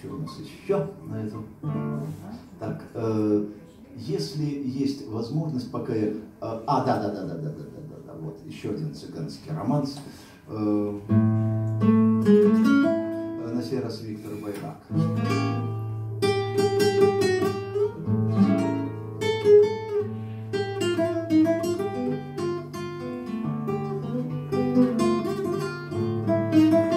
что у нас еще на этом? Так, э, если есть возможность, пока я... Э, а, да, да, да, да, да, да, да, да, вот еще один цыганский романс. Э, на сей раз Виктор Байдак. thank you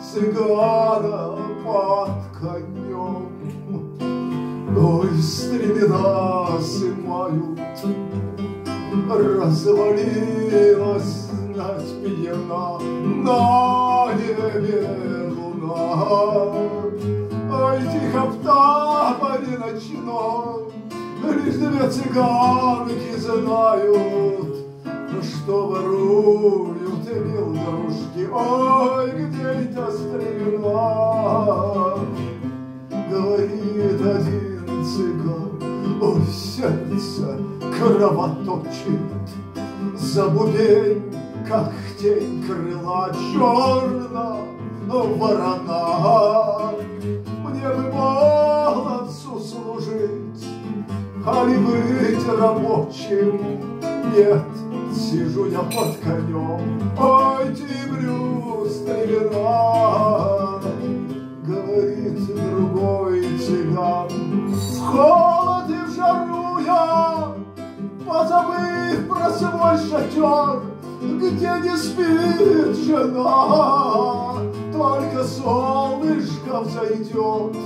Цыгана под конем. Ой, стремена сымают, развалилась знать пьяна на небе луна. Ой, тихо в таборе ночном, лишь две цыганки знают, что воруют дружки, ой, где это стремена? Говорит один цыган, ой, сердце кровоточит, За бубень, как тень крыла черна ворона. Мне бы молодцу служить, а ли быть рабочим, нет, Сижу я под конем, ой, темрю в холод и в жару я, Позабыв про свой шатер, где не спит жена, Только солнышко взойдет,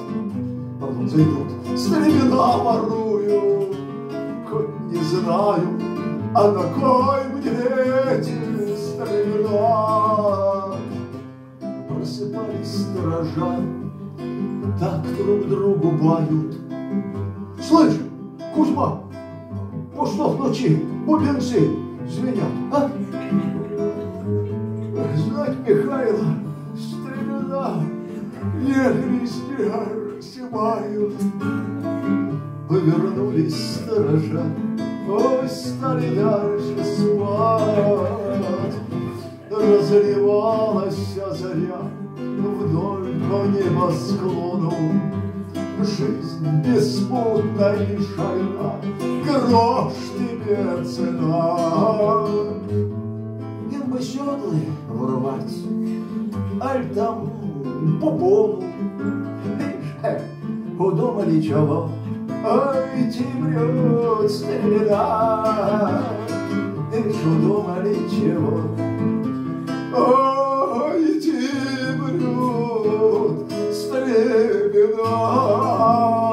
потом зайдут, стремена ворую, не знаю, а на кой мне эти стремена? Просыпались сторожа, так друг другу бают. Слышь, Кузьма, что в ночи бубенцы звенят, а? Знать Михайло, стремена, ехали снимают. Повернулись сторожа, Ой, стали дальше спать. Разливалась заря вдоль по небосклону. Жизнь беспутна и шальна, Грош тебе цена. Им бы седлы воровать, Аль там по-бому, Лишь, удумали чего, Ой, темрет стрела, Ты что думали чего? Oh,